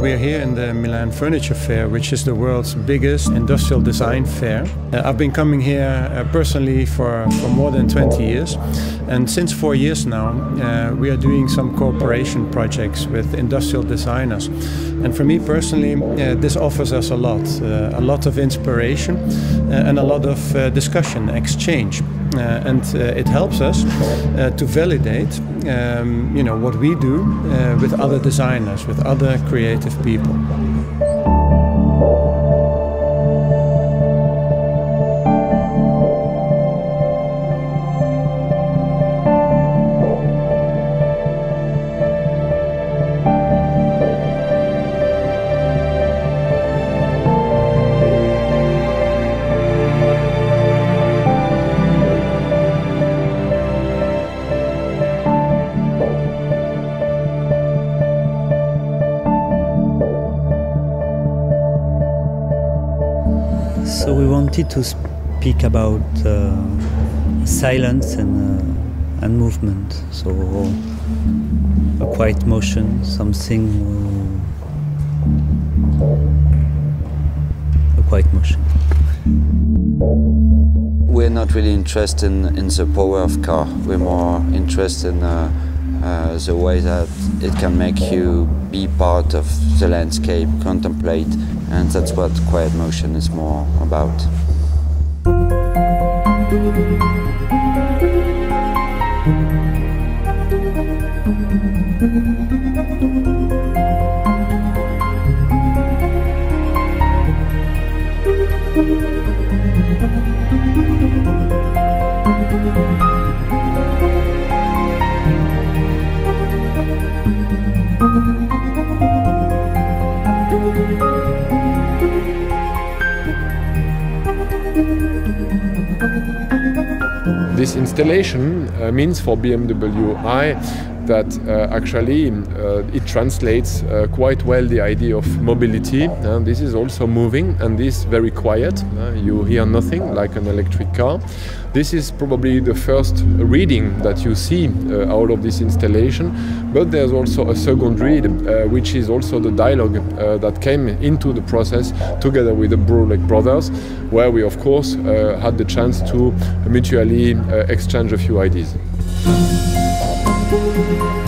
we are here in the Milan Furniture Fair, which is the world's biggest industrial design fair. Uh, I've been coming here uh, personally for, for more than 20 years, and since four years now, uh, we are doing some cooperation projects with industrial designers. And for me personally, uh, this offers us a lot, uh, a lot of inspiration uh, and a lot of discussion, exchange. And it helps us to validate um, you know what we do with other designers with other creative people So we wanted to speak about uh, silence and, uh, and movement. So a quiet motion, something, uh, a quiet motion. We're not really interested in, in the power of car. We're more interested in uh, the way that it can make you be part of the landscape, contemplate, and that's what quiet motion is more about. This installation uh, means for BMW i that uh, actually uh, it translates uh, quite well the idea of mobility. Uh, this is also moving and this very quiet. Uh, you hear nothing like an electric car. This is probably the first reading that you see uh, out of this installation, but there's also a second read, which is also the dialogue that came into the process together with the Bouroullec brothers, where we of course had the chance to mutually exchange a few ideas. Música